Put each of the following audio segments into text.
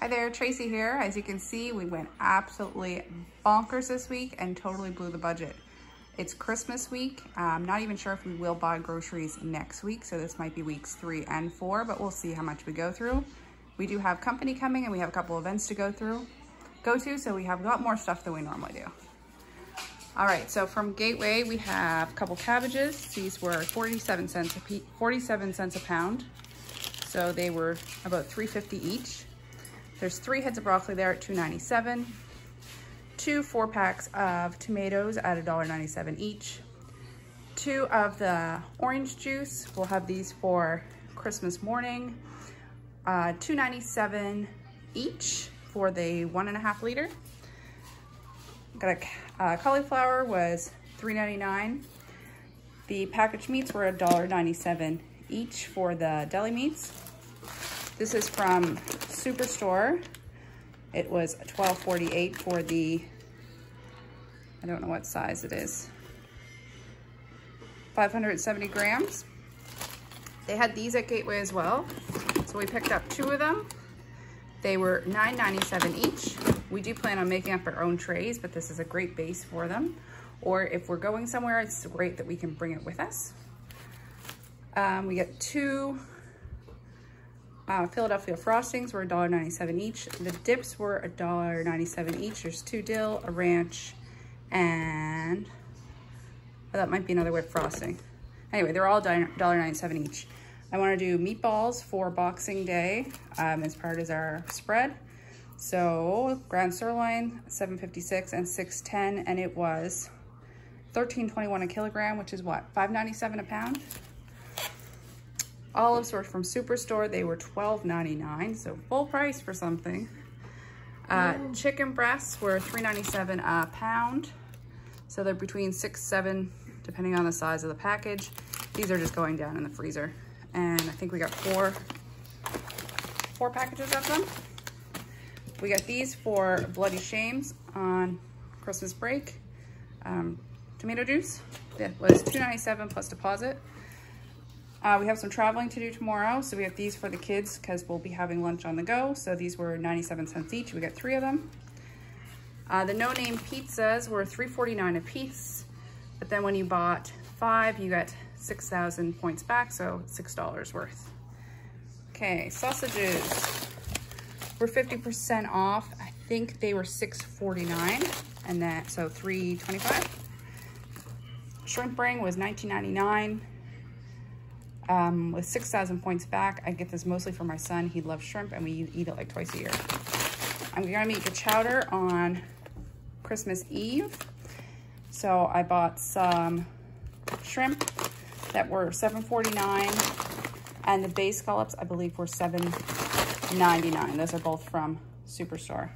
Hi there, Tracy here. As you can see, we went absolutely bonkers this week and totally blew the budget. It's Christmas week. I'm not even sure if we will buy groceries next week, so this might be weeks three and four, but we'll see how much we go through. We do have company coming and we have a couple events to go through, go to, so we have a lot more stuff than we normally do. All right, so from Gateway, we have a couple cabbages. These were 47 cents a, 47 cents a pound. So they were about 3.50 each. There's three heads of broccoli there at 2.97 two four packs of tomatoes at $1.97 each. Two of the orange juice, we'll have these for Christmas morning. Uh, $2.97 each for the one and a half liter. Got a uh, cauliflower was $3.99. The packaged meats were $1.97 each for the deli meats. This is from Superstore. It was $12.48 for the I don't know what size it is. 570 grams. They had these at Gateway as well. So we picked up two of them. They were $9.97 each. We do plan on making up our own trays, but this is a great base for them. Or if we're going somewhere, it's great that we can bring it with us. Um, we get two uh, Philadelphia frostings were $1.97 each. The dips were $1.97 each. There's two dill, a ranch, and oh, that might be another whipped frosting. Anyway, they're all $1.97 each. I want to do meatballs for Boxing Day um, as part of our spread. So ground sirloin, 756 and 610, and it was 13.21 a kilogram, which is what, 5.97 a pound? Olives were from Superstore. They were $12.99, so full price for something. Uh, chicken breasts were $3.97 a pound. So they're between six, seven, depending on the size of the package. These are just going down in the freezer. And I think we got four, four packages of them. We got these for Bloody Shames on Christmas break. Um, tomato juice that was $2.97 plus deposit. Uh, we have some traveling to do tomorrow, so we have these for the kids because we'll be having lunch on the go. So these were 97 cents each. We got three of them. Uh, the no-name pizzas were $3.49 a piece, but then when you bought five, you got 6,000 points back, so $6 worth. Okay, sausages were 50% off. I think they were $6.49, and that, so $3.25. Shrimp ring was $19.99 um, with 6,000 points back. I get this mostly for my son. He loves shrimp and we eat it like twice a year. I'm gonna make the chowder on Christmas Eve. So I bought some shrimp that were $7.49 and the bay scallops I believe were $7.99. Those are both from Superstore.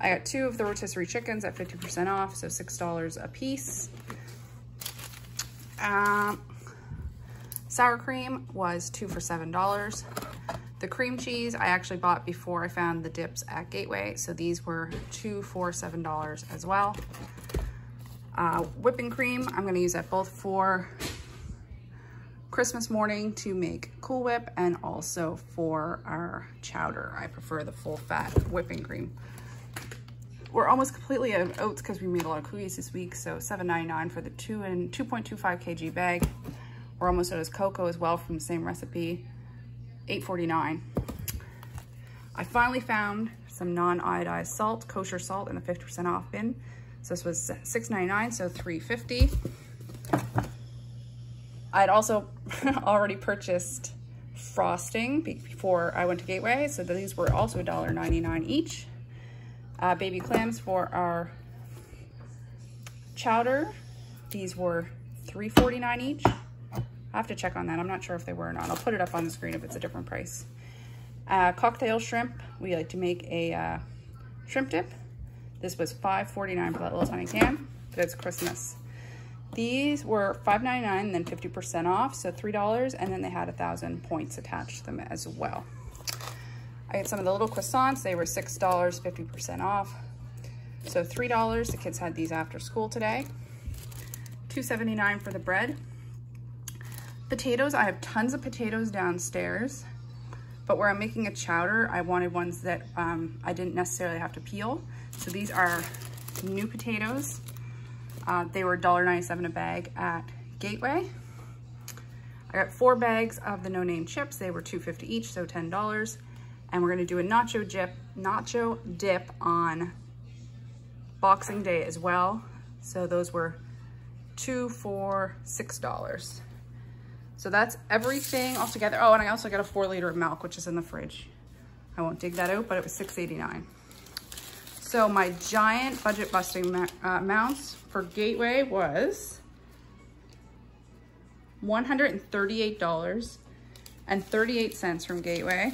I got two of the rotisserie chickens at 50% off, so $6 a piece. Um, Sour cream was two for $7. The cream cheese I actually bought before I found the dips at Gateway, so these were two for $7 as well. Uh, whipping cream, I'm gonna use that both for Christmas morning to make Cool Whip and also for our chowder. I prefer the full fat whipping cream. We're almost completely out of oats because we made a lot of cookies this week, so $7.99 for the two and 2.25 kg bag. We're almost out of cocoa as well from the same recipe, $8.49. I finally found some non-iodized salt, kosher salt in the 50% off bin. So this was $6.99, so $3.50. I had also already purchased frosting before I went to Gateway, so these were also $1.99 each. Uh, baby clams for our chowder. These were $3.49 each. I have to check on that. I'm not sure if they were or not. I'll put it up on the screen if it's a different price. Uh, cocktail shrimp. We like to make a uh, shrimp dip. This was $5.49 for that little tiny can, but it's Christmas. These were $5.99 and then 50% off, so $3, and then they had a 1,000 points attached to them as well. I got some of the little croissants. They were $6, 50% off. So $3, the kids had these after school today. $2.79 for the bread. Potatoes, I have tons of potatoes downstairs. but where I'm making a chowder, I wanted ones that um, I didn't necessarily have to peel. So these are new potatoes. Uh, they were $1.97 a bag at Gateway. I got four bags of the no name chips. They were $2.50 each, so $10. And we're gonna do a nacho dip, nacho dip on Boxing Day as well. So those were two, four, six dollars. So that's everything all together. Oh, and I also got a four liter of milk, which is in the fridge. I won't dig that out, but it was $6.89. So my giant budget busting uh, amounts for Gateway was $138.38 from Gateway.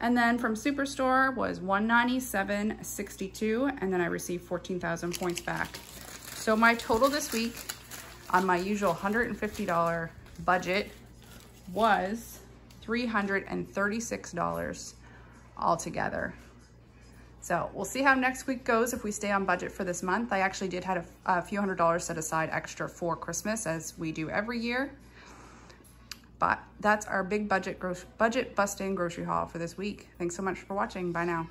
And then from Superstore was $197.62, and then I received 14,000 points back. So my total this week on my usual $150 budget was $336 altogether. So we'll see how next week goes if we stay on budget for this month. I actually did have a, a few hundred dollars set aside extra for Christmas as we do every year. But that's our big budget budget busting grocery haul for this week. Thanks so much for watching. Bye now.